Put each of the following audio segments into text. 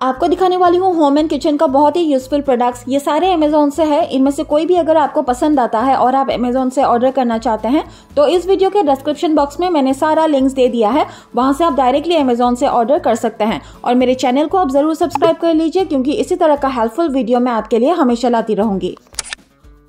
आपको दिखाने वाली हूँ होम एंड किचन का बहुत ही यूजफुल प्रोडक्ट्स ये सारे अमेजोन से है। इनमें से कोई भी अगर आपको पसंद आता है और आप अमेजोन से ऑर्डर करना चाहते हैं तो इस वीडियो के डिस्क्रिप्शन बॉक्स में मैंने सारा लिंक्स दे दिया है। वहाँ से आप डायरेक्टली अमेजोन से ऑर्डर कर सकते हैं। और मेरे चैनल को आप ज़रूर सब्सक्राइब कर लीजिए, क्योंकि इसी तरह का हेल्पफुल वीडियो मैं आपके लिए हमेशा लाती रहूँगी।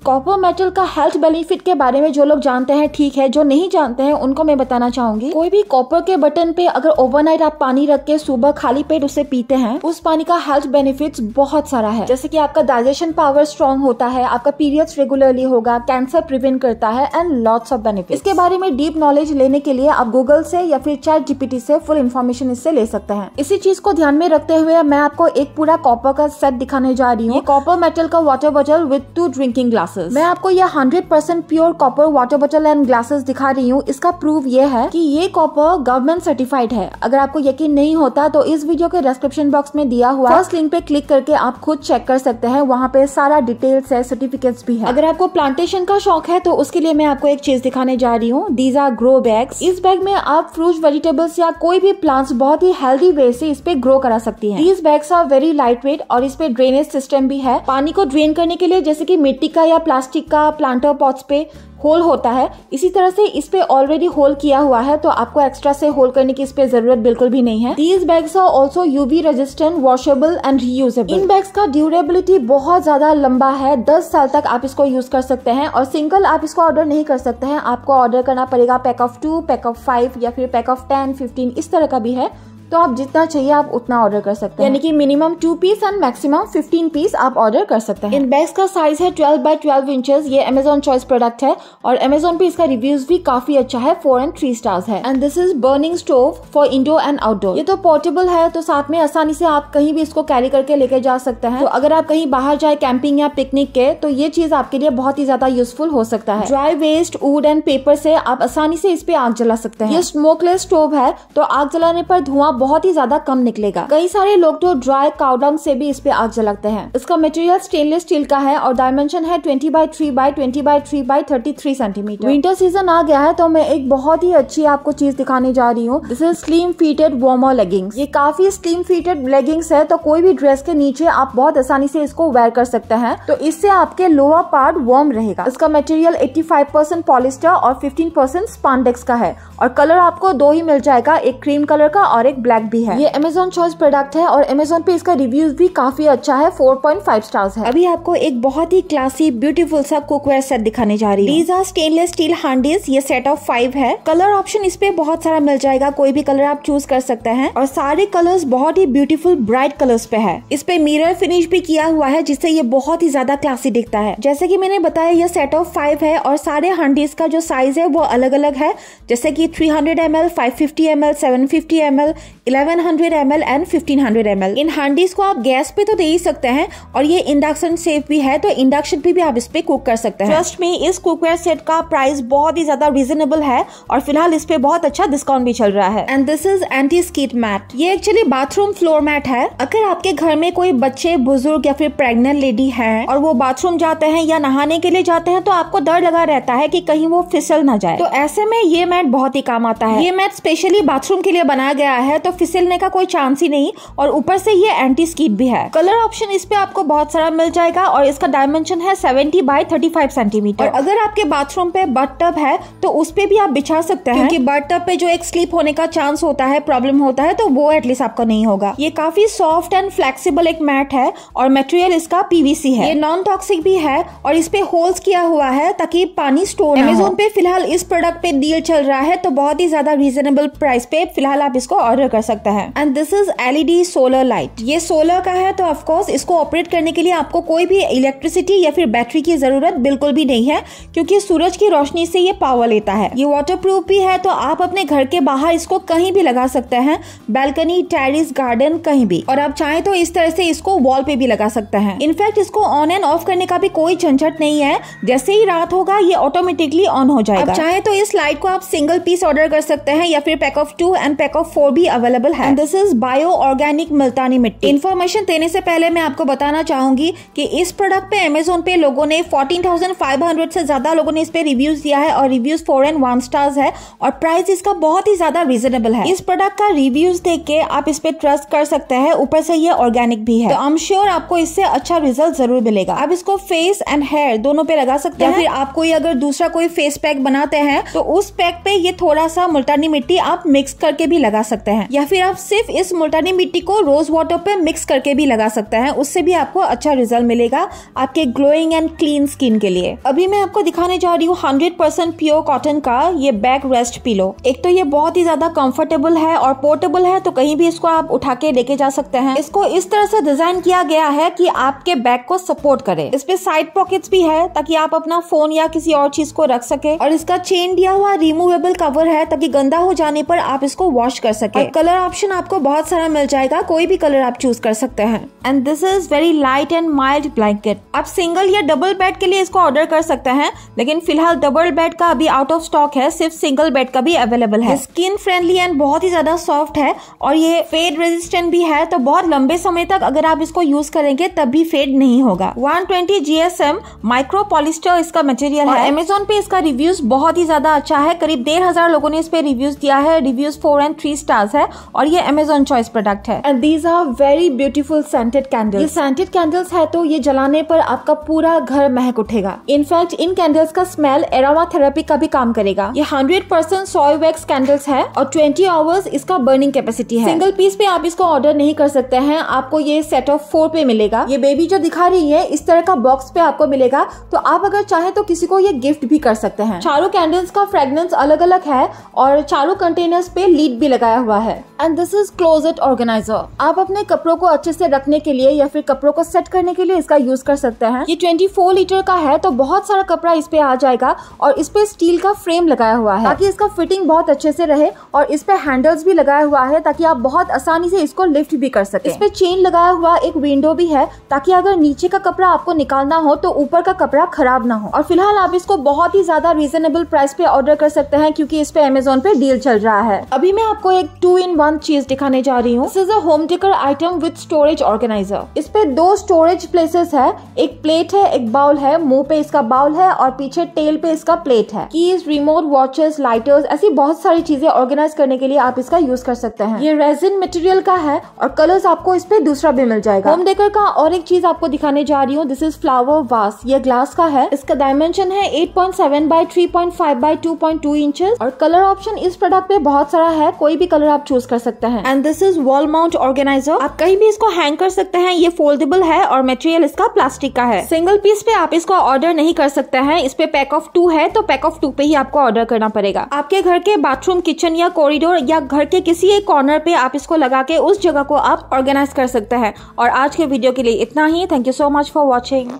कॉपर मेटल का हेल्थ बेनिफिट के बारे में जो लोग जानते हैं, ठीक है, जो नहीं जानते हैं, उनको मैं बताना चाहूँगी। कोई भी कॉपर के बटन पे अगर ओवरनाइट आप पानी रख के सुबह खाली पेट उसे पीते हैं, उस पानी का हेल्थ बेनिफिट्स बहुत सारा है। जैसे कि आपका डाइजेशन पावर स्ट्रॉन्ग होता है, आपका पीरियड्स रेगुलरली होगा कैंसर प्रिवेंट करता है एंड लॉट्स ऑफ़ बेनिफिट इसके बारे में डीप नॉलेज लेने के लिए आप गूगल से या फिर चैट जीपीटी से फुल इन्फॉर्मेशन इससे ले सकते हैं। इसी चीज़ को ध्यान में रखते हुए मैं आपको एक पूरा कॉपर का सेट दिखाने जा रही हूँ। कॉपर मेटल का water bottle with two drinking glasses मैं आपको यह hundred percent pure copper water bottle and glasses दिखा रही हूँ। इसका प्रूफ ये है कि ये कॉपर गवर्नमेंट सर्टिफाइड है। अगर आपको यकीन नहीं होता तो इस वीडियो के डिस्क्रिप्शन बॉक्स में दिया हुआ फ़र्स्ट लिंक पे क्लिक करके आप खुद चेक कर सकते हैं। वहाँ पे सारा डिटेल्स है सर्टिफिकेट्स भी है। अगर आपको प्लांटेशन का शौक है तो उसके लिए मैं आपको एक चीज़ दिखाने जा रही हूँ। दीज आर ग्रो बैग्स इस बैग में आप फ्रूट वेजिटेबल्स या कोई भी प्लांट्स बहुत ही हेल्दी वे से इस पे ग्रो करा सकती है। These bags are very light weight और इस पे ड्रेनेज सिस्टम भी है। पानी को ड्रेन करने के लिए जैसे की मिट्टी का या प्लास्टिक का प्लांटर पॉट्स पे होल होता है। इसी तरह से इस पे ऑलरेडी होल किया हुआ है तो आपको एक्स्ट्रा से होल करने की इस पे ज़रूरत बिल्कुल भी नहीं है। These bags are also UV resistant washable and reusable in bags का ड्यूरेबिलिटी बहुत ज़्यादा लंबा है। दस साल तक आप इसको यूज़ कर सकते हैं और सिंगल आप इसको ऑर्डर नहीं कर सकते हैं। आपको ऑर्डर करना पड़ेगा pack of two pack of five या फिर पैक ऑफ़ टेन फिफ्टीन इस तरह का भी है। तो आप जितना चाहिए आप उतना ऑर्डर कर सकते हैं। यानी कि minimum two piece and maximum fifteen piece आप ऑर्डर कर सकते हैं। इन बैग्स का साइज़ है ट्वेल्व बाय ट्वेल्व इंचेस ये अमेजोन चॉइस प्रोडक्ट है और अमेजोन पे इसका रिव्यूज़ भी काफ़ी अच्छा है फोर एंड थ्री स्टार्स है। And this is burning stove for indoor and outdoor ये तो पोर्टेबल है तो साथ में आसानी से आप कहीं भी इसको कैरी करके लेके जा सकते हैं। तो अगर आप कहीं बाहर जाए कैंपिंग या पिकनिक के तो ये चीज़ आपके लिए बहुत ही ज़्यादा यूजफुल हो सकता है। Dry waste wood and paper से आप आसानी से इस पे आग जला सकते हैं। ये स्मोकलेस स्टोव है तो आग जलाने पर धुआँ बहुत ही ज़्यादा कम निकलेगा। कई सारे लोग तो ड्राई काउडंग से भी इस पे आग जलाते हैं। इसका मटेरियल स्टेनलेस स्टील का है और डायमेंशन है twenty by three by twenty by three by thirty three centimetre winter season आ गया है तो मैं एक बहुत ही अच्छी आपको चीज़ दिखाने जा रही हूँ। This is slim fitted warmer leggings ये काफ़ी स्लीम फीटेड लेगिंग्स है तो कोई भी ड्रेस के नीचे आप बहुत आसानी से इसको वेयर कर सकते हैं। तो इससे आपके लोअर पार्ट वार्म रहेगा। इसका मटेरियल 85 परसेंट पॉलिस्टर और 15 परसेंट स्पांडेक्स का है। और कलर आपको दो ही मिल जाएगा, एक क्रीम कलर का और एक ब्लैक भी है। ये अमेजोन चॉइस प्रोडक्ट है और अमेजोन पे इसका रिव्यूज़ भी काफ़ी अच्छा है 4.5 स्टार्स है। अभी आपको एक बहुत ही क्लासी ब्यूटीफुल सा कुकवेयर सेट दिखाने जा रही है। दीज आर स्टेनलेस स्टील हांडीज ये सेट ऑफ़ फाइव है। कलर ऑप्शन इस पे बहुत सारा मिल जाएगा कोई भी कलर आप चूज़ कर सकते हैं। और सारे कलर्स बहुत ही ब्यूटीफुल ब्राइट कलर्स पे है। इस पे मिरर फिनिश भी किया हुआ है जिससे ये बहुत ही ज़्यादा क्लासी दिखता है। जैसे की मैंने बताया ये सेट ऑफ़ फाइव है और सारे हांडीज का जो साइज़ है वो अलग अलग है। जैसे की three hundred M L five fifty M L seven fifty M L eleven hundred M L and fifteen hundred M L इन हांडीज को आप गैस पे तो दे ही सकते हैं और ये इंडक्शन सेफ़ भी है तो इंडक्शन पे भी आप इस पे कुक कर सकते हैं। ट्रस्ट में इस कुकवेयर सेट का प्राइस बहुत ही ज़्यादा रीजनेबल है और फ़िलहाल इस पे बहुत अच्छा डिस्काउंट भी चल रहा है। And this is anti skid mat ये एक्चुअली बाथरूम फ्लोर मैट है। अगर आपके घर में कोई बच्चे बुज़ुर्ग या फिर प्रेग्नेंट लेडी है और वो बाथरूम जाते हैं या नहाने के लिए जाते हैं तो आपको डर लगा रहता है की कहीं वो फिसल ना जाए। तो ऐसे में ये मैट बहुत ही काम आता है। ये मैट स्पेशली बाथरूम के लिए बनाया गया है तो फिसलने का कोई चांस ही नहीं और ऊपर से ये एंटी स्कीप भी है। कलर ऑप्शन इस पे आपको बहुत सारा मिल जाएगा और इसका डायमेंशन है 70 बाई 35 सेंटीमीटर और अगर आपके बाथरूम पे बट टब है तो उस पे भी आप बिछा सकते हैं। क्योंकि बट टब पे जो एक स्लीप होने का चांस होता है प्रॉब्लम होता है तो वो एटलीस्ट आपका नहीं होगा। ये काफ़ी सॉफ्ट एंड फ्लेक्सीबल एक मैट है और मटेरियल इसका पीवीसी है। ये नॉन टॉक्सिक भी है और इस पे होल्स किया हुआ है ताकि पानी स्टोर अमेजोन पे फ़िलहाल इस प्रोडक्ट पे डील चल रहा है तो बहुत ही ज़्यादा रीजनेबल प्राइस पे फ़िलहाल आप इसको ऑर्डर कर सकते है। And this is LED solar light ये सोलर का है तो ऑफकोर्स इसको ऑपरेट करने के लिए आपको कोई भी इलेक्ट्रिसिटी या फिर बैटरी की ज़रूरत बिल्कुल भी नहीं है, क्योंकि सूरज की रोशनी से ये पावर लेता है। ये वाटर भी है तो आप अपने घर के बाहर इसको कहीं भी लगा सकते हैं बैल्कनी टेरिस गार्डन कहीं भी। और आप चाहें तो इस तरह से इसको वॉल पे भी लगा सकते हैं। इनफैक्ट इसको ऑन एंड ऑफ़ करने का भी कोई झंझट नहीं है। जैसे ही रात होगा, ये ऑटोमेटिकली ऑन हो जाएगा। चाहे तो इस लाइट को आप सिंगल पीस ऑर्डर कर सकते हैं या फिर pack of two and pack of four भी अवेलेबल अवेलेबल है। This is bio organic Multani मिट्टी इन्फॉर्मेशन देने से पहले मैं आपको बताना चाहूँगी कि इस प्रोडक्ट पे अमेजोन पे लोगों ने 14,500 से ज़्यादा लोगों ने इस पे रिव्यूज़ दिया है और reviews four and one stars है और प्राइस इसका बहुत ही ज़्यादा रिजनेबल है। इस प्रोडक्ट का रिव्यूज़ देख के आप इस पे ट्रस्ट कर सकते हैं। ऊपर से ये ऑर्गेनिक भी है। तो आई एम श्योर आपको इससे अच्छा रिज़ल्ट ज़रूर मिलेगा। आप इसको फेस एंड हेयर दोनों पे लगा सकते हैं। फिर आप कोई अगर दूसरा कोई फेस पैक बनाते हैं तो उस पैक पे ये थोड़ा सा मुल्तानी मिट्टी आप मिक्स करके भी लगा सकते हैं। या फिर आप सिर्फ़ इस मुल्तानी मिट्टी को रोज वाटर पे मिक्स करके भी लगा सकते हैं। उससे भी आपको अच्छा रिज़ल्ट मिलेगा आपके ग्लोइंग एंड क्लीन स्किन के लिए। अभी मैं आपको दिखाने जा रही हूँ हंड्रेड परसेंट प्योर कॉटन का ये बैक रेस्ट पिलो एक तो ये बहुत ही ज़्यादा कंफर्टेबल है और पोर्टेबल है तो कहीं भी इसको आप उठा के लेके जा सकते हैं। इसको इस तरह से डिज़ाइन किया गया है कि आपके बैग को सपोर्ट करे। इस पे साइड पॉकेट भी है, ताकि आप अपना फ़ोन या किसी और चीज़ को रख सके। और इसका चेन दिया हुआ रिमूवेबल कवर है, ताकि गंदा हो जाने पर आप इसको वॉश कर सके। कलर ऑप्शन आपको बहुत सारा मिल जाएगा कोई भी कलर आप चूज़ कर सकते हैं। And this is very light and mild blanket आप सिंगल या डबल बेड के लिए इसको ऑर्डर कर सकते हैं लेकिन फ़िलहाल डबल बेड का अभी आउट ऑफ़ स्टॉक है सिर्फ़ सिंगल बेड का भी अवेलेबल है। स्किन फ्रेंडली एंड बहुत ही ज़्यादा सॉफ्ट है और ये फेड रेजिस्टेंट भी है तो बहुत लंबे समय तक अगर आप इसको यूज़ करेंगे तब भी फेड नहीं होगा। One twenty GSM micro polyester इसका मटेरियल है। अमेजोन पे इसका रिव्यूज़ बहुत ही ज़्यादा अच्छा है करीब डेढ़ हज़ार लोगों ने इस पे रिव्यूज़ दिया है reviews four and three stars है। और ये अमेजोन चॉइस प्रोडक्ट है। And these are very beautiful scented candles ये सेंटेड कैंडल्स है तो ये जलाने पर आपका पूरा घर महक उठेगा। इनफैक्ट इन कैंडल्स का स्मेल एरोमा थेरेपी का भी काम करेगा। ये hundred percent soy wax candles है और ट्वेंटी आवर्स इसका बर्निंग कैपेसिटी है। सिंगल पीस पे आप इसको ऑर्डर नहीं कर सकते हैं। आपको ये सेट ऑफ़ फोर पे मिलेगा। ये बेबी जो दिखा रही है इस तरह का बॉक्स पे आपको मिलेगा। तो आप अगर चाहें तो किसी को ये गिफ्ट भी कर सकते हैं। चारों कैंडल्स का फ्रेगनेंस अलग अलग है और चारों कंटेनर्स पे लीड भी लगाया हुआ है। And this is closet organiser आप अपने कपड़ों को अच्छे से रखने के लिए या फिर कपड़ों को सेट करने के लिए इसका यूज़ कर सकते हैं। ये 24 लीटर का है तो बहुत सारा कपड़ा इस पे आ जाएगा और इस पे स्टील का फ्रेम लगाया हुआ है। ताकि इसका फिटिंग बहुत अच्छे से रहे और इस पे हैंडल्स भी लगाया हुआ है, ताकि आप बहुत आसानी से इसको लिफ्ट भी कर सके। इस पे चेन लगाया हुआ एक विंडो भी है, ताकि अगर नीचे का कपड़ा आपको निकालना हो तो ऊपर का कपड़ा खराब ना हो। और फ़िलहाल आप इसको बहुत ही ज़्यादा रीजनेबल प्राइस पे ऑर्डर कर सकते हैं, क्योंकि इस पे अमेजोन पे डील चल रहा है। अभी मैं आपको एक टू इन वन चीज़ दिखाने जा रही हूँ। Is home decor item with storage organiser इस पे दो स्टोरेज प्लेसेस है। एक प्लेट है, एक बाउल है। मुँह पे इसका बाउल है और पीछे टेल पे इसका प्लेट है। कीज रिमोट वॉचेस लाइटर्स ऐसी बहुत सारी चीज़ें ऑर्गेनाइज करने के लिए आप इसका यूज़ कर सकते हैं। ये रेजिन मटेरियल का है और कलर्स आपको इस पे दूसरा भी मिल जाएगा। होम डेकर का और एक चीज़ आपको दिखाने जा रही हूँ। दिस इज़ फ्लावर वास ये ग्लास का है। इसका डायमेंशन है 8.7 point seven by three point five by two point two inches और कलर ऑप्शन इस प्रोडक्ट पे बहुत सारा है। कोई भी कलर आप चूज़ कर सकते हैं। And this is wall mount organiser आप कहीं भी इसको हैंग कर सकते हैं। ये फोल्डेबल है और मटेरियल इसका प्लास्टिक का है। सिंगल पीस पे आप इसको ऑर्डर नहीं कर सकते हैं। इस पे पैक ऑफ़ टू है तो पैक ऑफ़ टू पे ही आपको ऑर्डर करना पड़ेगा। आपके घर के बाथरूम किचन या कॉरिडोर या घर के किसी एक कॉर्नर पे आप इसको लगा के उस जगह को आप ऑर्गेनाइज कर सकते हैं। और आज के वीडियो के लिए इतना ही। Thank you so much for watching